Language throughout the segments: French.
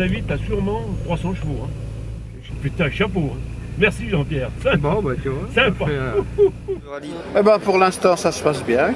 avis, tu as sûrement 300 chevaux. Hein. Putain, chapeau. Hein. Merci Jean-Pierre. Bon, bah tu vois. Sympa. Eh ben, pour l'instant, ça se passe bien.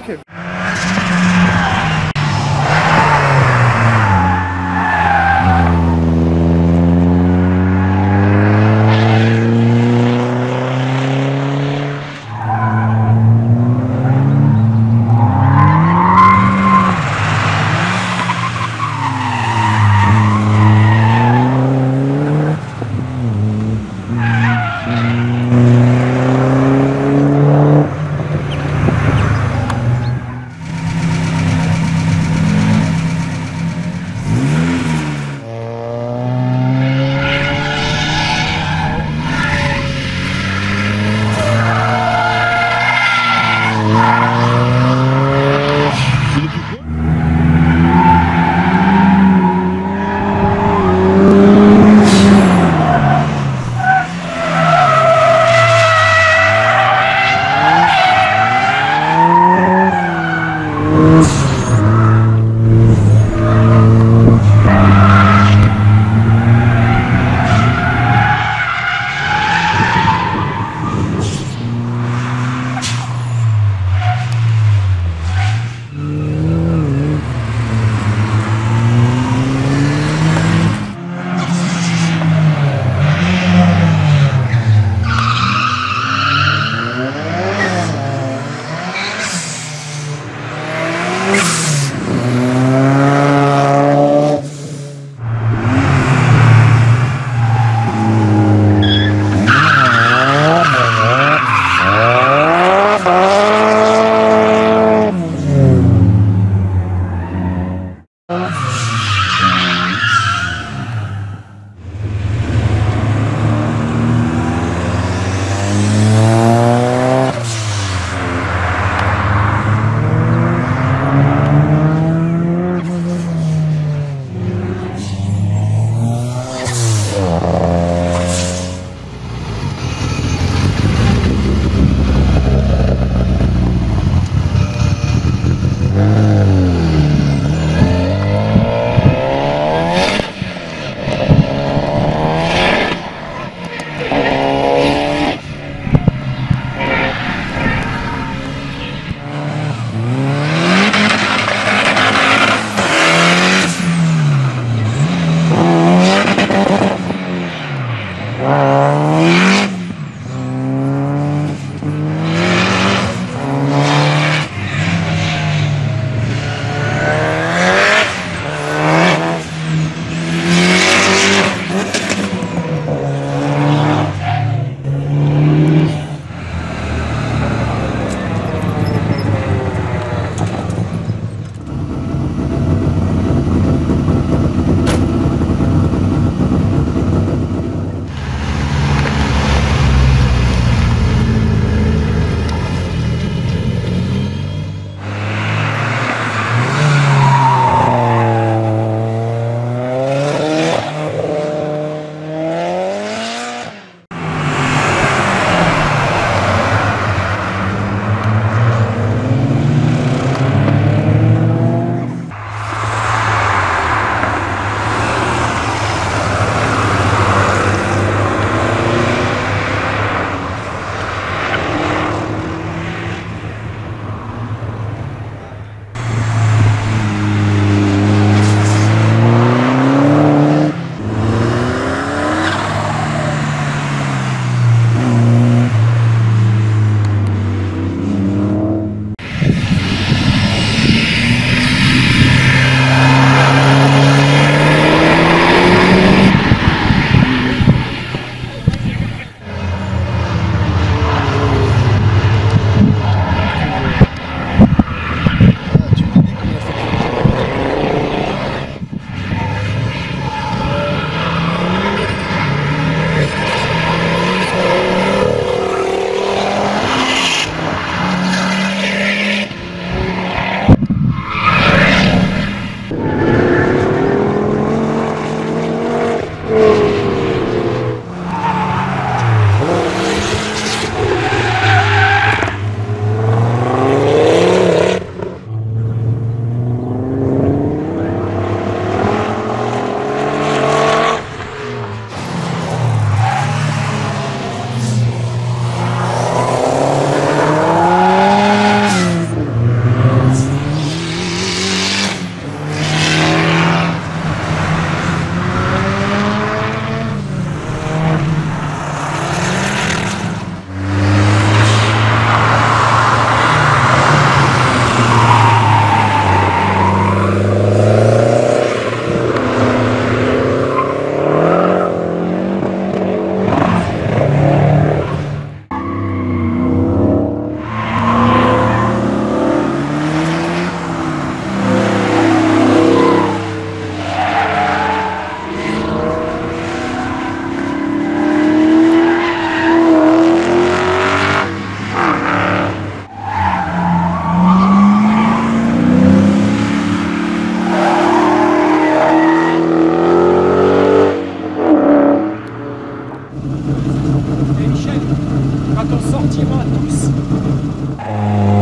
quand on sortira tous.